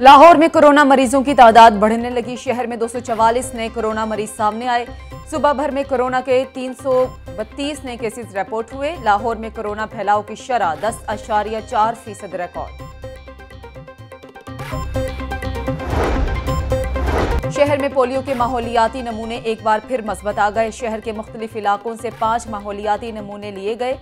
लाहौर में कोरोना मरीजों की तादाद बढ़ने लगी। शहर में 244 नए कोरोना मरीज़ सामने आए। सुबह भर में कोरोना के 332 नए केसेस रिपोर्ट हुए। लाहौर में कोरोना फैलाव की शरह, दस अशारिया चार फ़ीसद रिकॉर्ड। शहर में पोलियो के माहौलियाती नमूने एक बार फिर मस्बत आ गए। शहर के मुख्तलिफ़ इलाकों से पाँच माहौलियाती नमूने लिए गए।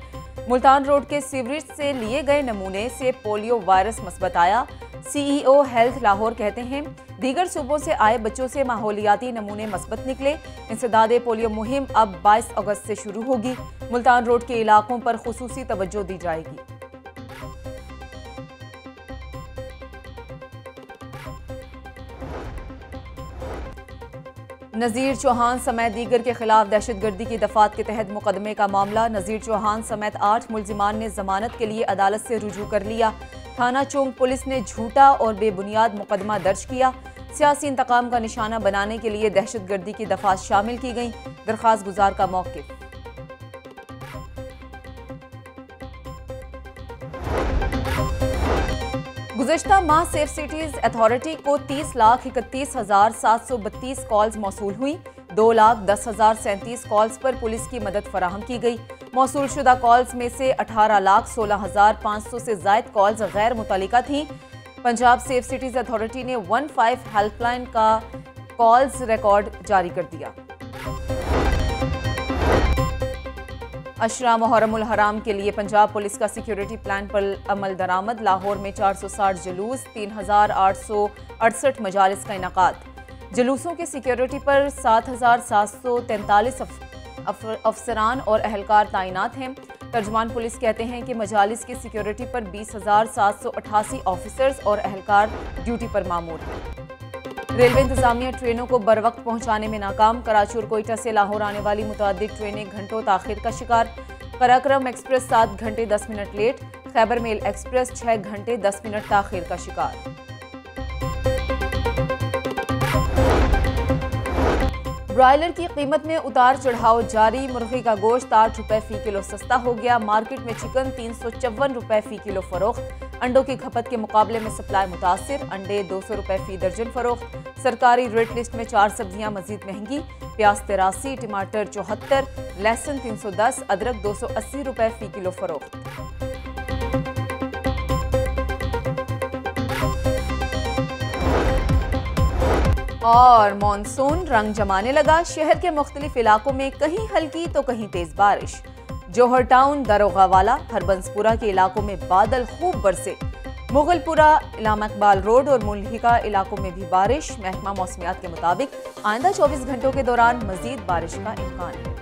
मुल्तान रोड के सीवरेज से लिए गए नमूने से पोलियो वायरस मस्बत आया। सीईओ हेल्थ लाहौर कहते हैं, दीगर सूबों से आए बच्चों से माहौलियाती नमूने मस्बत निकले। इंसदाद पोलियो मुहिम अब 22 अगस्त से शुरू होगी। मुल्तान रोड के इलाकों पर खसूसी तवज्जो दी जाएगी। नज़ीर चौहान समेत दीगर के खिलाफ दहशतगर्दी की दफात के तहत मुकदमे का मामला। नज़ीर चौहान समेत आठ मुलजिमान ने जमानत के लिए अदालत से रुजू कर लिया। थाना चौंक पुलिस ने झूठा और बेबुनियाद मुकदमा दर्ज किया। सियासी इंतकाम का निशाना बनाने के लिए दहशत गर्दी की दफात शामिल की गई। दरख्वास्त गुजार का मौके। गुजशत माह सेफ़ सिटीज़ अथॉरिटी को तीस लाख इकतीस हज़ार सात सौ बत्तीस कॉल्स मौसू हुई। दो लाख दस हज़ार सैंतीस कॉल्स पर पुलिस की मदद फराहम की गई। मौसू शुदा कॉल्स में से अठारह लाख सोलह हज़ार पाँच सौ से जायद कॉल्स गैर मुतल थी। पंजाब सेफ़ सिटीज़ अथॉरिटी ने वन फाइव हेल्पलाइन का कॉल्स रिकॉर्ड जारी कर दिया। अशरा मुहरमुल हराम के लिए पंजाब पुलिस का सिक्योरिटी प्लान पर अमल दरामद। लाहौर में 460 जुलूस, तीन हज़ार आठ सौ अड़सठ मजालिस का इनका। जुलूसों की सिक्योरिटी पर सात हज़ार सात सौ तैंतालीस अफसरान और अहलकार तैनात हैं। तर्जमान पुलिस कहते हैं कि मजालिस की सिक्योरिटी पर बीस हज़ार सात सौ अठासी ऑफिसर्स और अहलकार ड्यूटी पर मामूर। हैं रेलवे इंतजामिया ट्रेनों को बर वक्त पहुँचाने में नाकाम। कराची और कोयटा से लाहौर आने वाली मुतद ट्रेनें घंटों ताखिर का शिकार। कराक्रम एक्सप्रेस सात घंटे दस minute late. Khyber mail express छः घंटे दस मिनट ताखिर का शिकार। ब्रायलर की कीमत में उतार चढ़ाव जारी। मुर्गी का गोश्त आठ रुपए फ़ी किलो सस्ता हो गया। मार्केट में चिकन तीन सौ चौवन रुपए फ़ी किलो फरोख्त। अंडों की खपत के मुकाबले में सप्लाई मुतासर। अंडे दो सौ रुपए फ़ी दर्जन फरोख्त। सरकारी रेट लिस्ट में चार सब्ज़ियाँ मजीद महँगी। प्याज तिरासी, टमाटर चौहत्तर, लहसुन तीन सौ दस, अदरक दो सौ अस्सी रुपए फ़ी किलो फरोख्त। और मानसून रंग जमाने लगा। शहर के मुख्तलिफ़ इलाकों में कहीं हल्की तो कहीं तेज बारिश। जोहर टाउन दरोगा वाला हरबंसपुरा के इलाकों में बादल खूब बरसे। मुगलपुरा, इलाम इकबाल रोड और मुल्हिका इलाकों में भी बारिश। महकमा मौसमियात के मुताबिक आइंदा 24 घंटों के दौरान मजीद बारिश का इम्कान है।